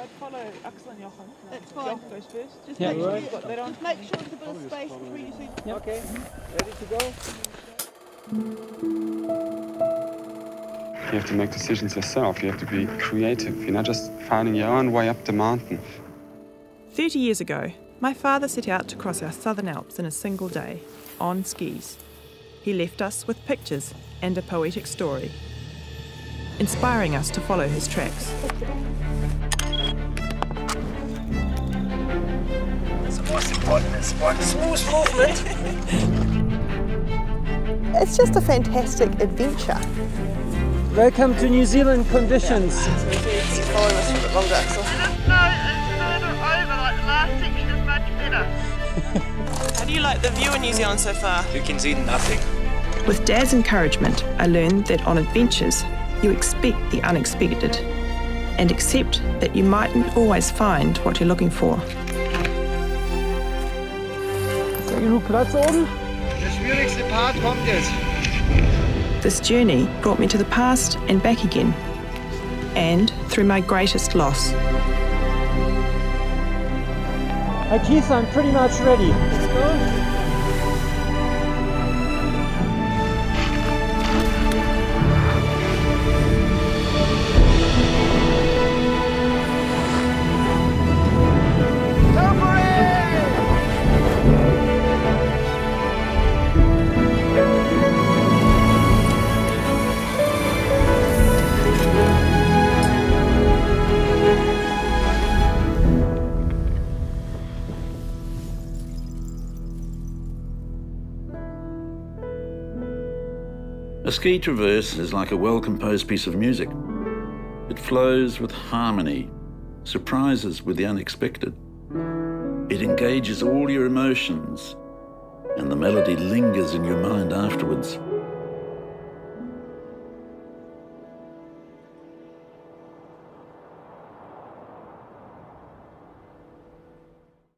I'd follow Axel and Jochen. That's fine. Jochen goes first. Just Yeah. make sure, Right. you, But they just make sure there's a bit of space between you. So Okay, ready to go? You have to make decisions yourself. You have to be creative. You're not just finding your own way up the mountain. 30 years ago, my father set out to cross our southern Alps in a single day, on skis. He left us with pictures and a poetic story, inspiring us to follow his tracks. Most important is one smooth movement. it's just a fantastic adventure. Welcome to New Zealand conditions. He's following us for a bit longer, Axel. How do you like the view in New Zealand so far? You can see nothing. With Dad's encouragement, I learned that on adventures, you expect the unexpected and accept that you mightn't always find what you're looking for. Ist da genug Platz oben? Der schwierigste Part kommt jetzt. This journey brought me to the past and back again, and through my greatest loss. Hi Keith, I'm pretty much ready. Let's go. Go A ski traverse is like a well composed piece of music. It flows with harmony, surprises with the unexpected. It engages all your emotions, and the melody lingers in your mind afterwards.